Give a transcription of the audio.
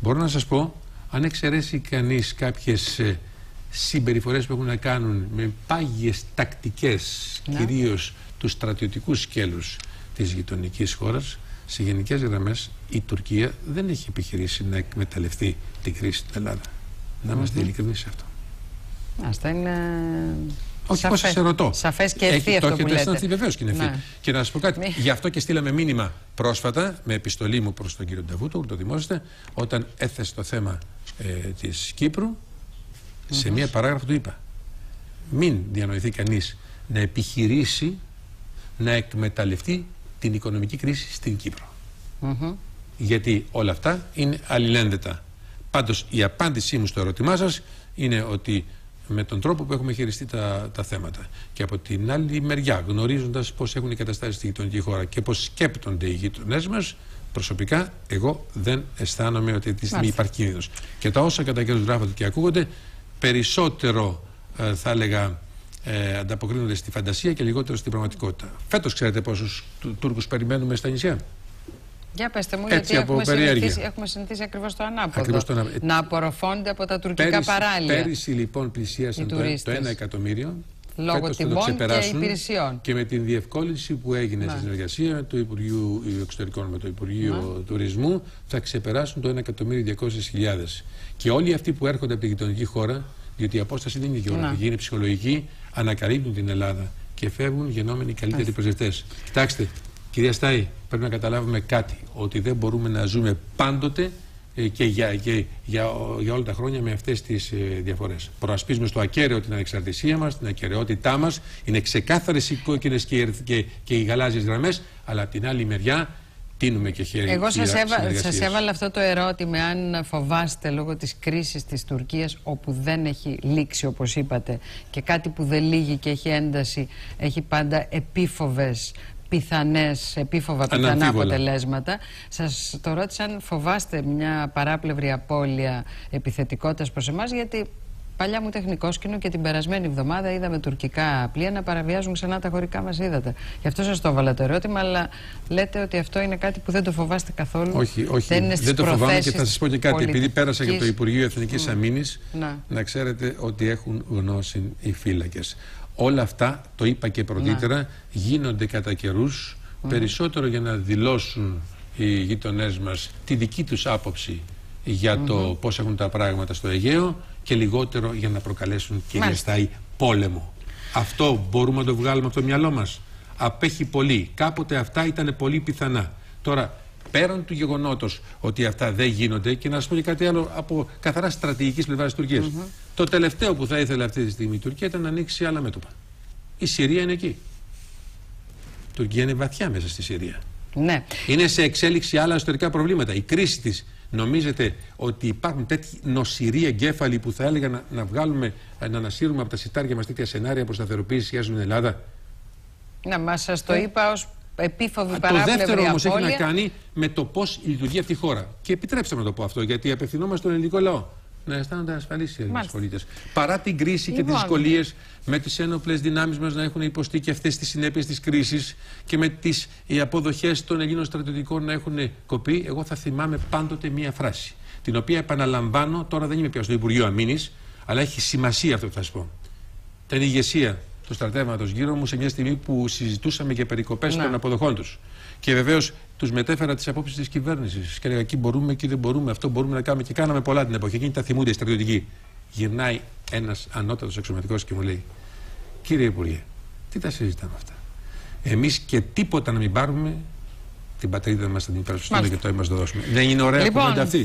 Μπορώ να σας πω, αν εξαιρέσει κανείς κάποιες ε, συμπεριφορές που έχουν να κάνουν με πάγιες τακτικές, Ναι. κυρίως τους στρατιωτικούς σκέλους της γειτονικής χώρας, σε γενικές γραμμές η Τουρκία δεν έχει επιχειρήσει να εκμεταλλευτεί την κρίση στην Ελλάδα. Να είμαστε ειλικρινείς σε αυτό. Αυτό είναι. Όχι, σαφές. πώς σε ρωτώ. Σαφές και Έχει- ευθύ το αυτό που έχετε λέτε. αισθανθεί βεβαίως και είναι ευθύ. Ναι. Και να σας πω κάτι. Μη- Γι' αυτό και στείλαμε μήνυμα πρόσφατα με επιστολή μου προς τον κύριο Νταβούτο, το δημόσιστε, όταν έθεσε το θέμα ε, της κυπρου σε μία παράγραφο του είπα. Μην διανοηθεί κανείς να επιχειρήσει να εκμεταλλευτεί την οικονομική κρίση στην Κύπρο. Μμμ. Γιατί όλα αυτά είναι αλληλένδετα. Πάντως η απάντησή μου στο ερώτημά σας είναι ότι με τον τρόπο που έχουμε χειριστεί τα, τα θέματα και από την άλλη μεριά γνωρίζοντας πώς έχουν οι καταστάσεις στη γειτονική χώρα και πώς σκέπτονται οι γειτονές μας προσωπικά εγώ δεν αισθάνομαι ότι αυτή τη στιγμή Μάλιστα. υπάρχει κίνδυνος. Και τα όσα κατά καιρούς γράφονται και ακούγονται περισσότερο ε, θα έλεγα ε, ανταποκρίνονται στη φαντασία και λιγότερο στην πραγματικότητα. Φέτος ξέρετε πόσους Του- Τούρκους περιμένουμε στα νησιά; Για πέστε μου, Έτσι, γιατί από έχουμε περιέργεια. συνηθίσει, έχουμε συνηθίσει ακριβώς το ανάποδο. Ακριβώς το ανάποδο. Να απορροφώνται από τα τουρκικά Πέρυσι, παράλια. πέρυσι λοιπόν πλησίασαν Οι το, το τουρίστες. 1 εκατομμύριο. Λόγω Φέτος θα το τιμών και ξεπεράσουν υπηρεσιών. Και με την διευκόλυνση που έγινε Ναι. στη συνεργασία με το Υπουργείο Εξωτερικών με το Υπουργείο Τουρισμού θα ξεπεράσουν το 1 εκατομμύριο 200.000. Και όλοι αυτοί που έρχονται από τη γειτονική χώρα, διότι η απόσταση δεν είναι γεωγραφική, Ναι. είναι ψυχολογική, ανακαλύπτουν την Ελλάδα και φεύγουν γεννόμενοι καλύτεροι προσδευτές. Κοιτάξτε, κυρία Στάη, πρέπει να καταλάβουμε κάτι. Ότι δεν μπορούμε να ζούμε πάντοτε ε, και για, και για, για όλα τα χρόνια με αυτές τις ε, διαφορές. Προασπίζουμε στο ακέραιο την ανεξαρτησία μας, την ακαιρεότητά μας. Είναι ξεκάθαρες οι κόκκινες και, οι- και, και οι γαλάζιες γραμμές, αλλά από την άλλη μεριά τίνουμε και χέρι. Εγώ σας, χείρα έβα, συνεργασίας. σας έβαλα αυτό το ερώτημα αν φοβάστε λόγω της κρίσης της Τουρκίας όπου δεν έχει λήξει όπως είπατε και κάτι που δεν λύγει και έχει ένταση έχει πάντα επίφοβες πιθανές, επίφοβα πιθανά Αναμφίβολα. αποτελέσματα. Σας το ρώτησα αν φοβάστε μια παράπλευρη απώλεια επιθετικότητας προς εμάς γιατί παλιά μου τεχνικό σκηνό και την περασμένη εβδομάδα είδαμε τουρκικά πλοία να παραβιάζουν ξανά τα χωρικά μας ύδατα. Γι' αυτό σας το έβαλα το ερώτημα, αλλά λέτε ότι αυτό είναι κάτι που δεν το φοβάστε καθόλου. Όχι, όχι. Δεν, είναι στις το φοβάμαι και προθέσεις θα σας πω και κάτι. Επειδή πέρασα για το πολιτικής. Υπουργείο Εθνικής mm. Αμήνης, Να. να ξέρετε ότι έχουν γνώση οι φύλακες. Όλα αυτά, το είπα και πρωτήτερα, γίνονται κατά καιρούς περισσότερο για να δηλώσουν οι γείτονέ μας τη δική τους άποψη για το πώς έχουν τα πράγματα στο Αιγαίο και λιγότερο για να προκαλέσουν κυρία Μάλιστα. Στάι πόλεμο. Αυτό μπορούμε να το βγάλουμε από το μυαλό μας. Απέχει πολύ. Κάποτε αυτά ήταν πολύ πιθανά. Τώρα, πέραν του γεγονότος ότι αυτά δεν γίνονται, και να σας πω και κάτι άλλο από καθαρά στρατηγικής πλευράς της τουρκια Το τελευταίο που θα ήθελε αυτή τη στιγμή η Τουρκία ήταν να ανοίξει άλλα μέτωπα. Η Συρία είναι εκεί. Η Τουρκία είναι βαθιά μέσα στη Συρία. Ναι. Είναι σε εξέλιξη άλλα εσωτερικά προβλήματα. Η κρίση της νομίζετε ότι υπάρχουν τέτοιοι νοσηροί εγκέφαλοι που θα έλεγα να, να βγάλουμε, ε, να ανασύρουμε από τα σιτάρια μας τέτοια σενάρια προς σταθεροποίηση σχέσεων στην Ελλάδα; Να, μα σας το είπα ως επίφοβη Ε. το παράπλευρη δεύτερο όμως έχει απώλεια. να κάνει με το πώς λειτουργεί αυτή η χώρα. Και επιτρέψτε με να το πω αυτό, γιατί απευθυνόμαστε στον ελληνικό λαό. Να αισθάνονται ασφαλείς οι Έλληνε Μάλιστα. πολίτες. Παρά την κρίση και τις Λοιπόν. δυσκολίες με τις ένοπλες δυνάμεις μας να έχουν υποστεί και αυτές τις συνέπειες της κρίσης και με τις αποδοχές των Ελλήνων στρατιωτικών να έχουν κοπεί, εγώ θα θυμάμαι πάντοτε μία φράση. Την οποία επαναλαμβάνω, τώρα δεν είμαι πια στο Υπουργείο Αμήνης, αλλά έχει σημασία αυτό που θα σας πω. Ήταν η ηγεσία του στρατεύματος γύρω μου σε μια στιγμή που συζητούσαμε για περικοπές Ναι. των αποδοχών τους. Και βεβαίως τους μετέφερα τις απόψεις της κυβέρνησης. Και έλεγα εκεί μπορούμε, εκεί δεν μπορούμε, αυτό μπορούμε να κάνουμε. Και κάναμε πολλά την εποχή. Εκείνη τα θυμούνται οι στρατιωτικοί. Γυρνάει ένας ανώτατος εξωματικός και μου λέει: Κύριε Υπουργέ, τι τα συζητάμε αυτά; Εμείς και τίποτα να μην πάρουμε, την πατρίδα μας θα την υπερασπιστούμε και Μάλιστα. το μας το δώσουμε. Δεν είναι ωραία Λοιπόν, κουβέντα αυτή.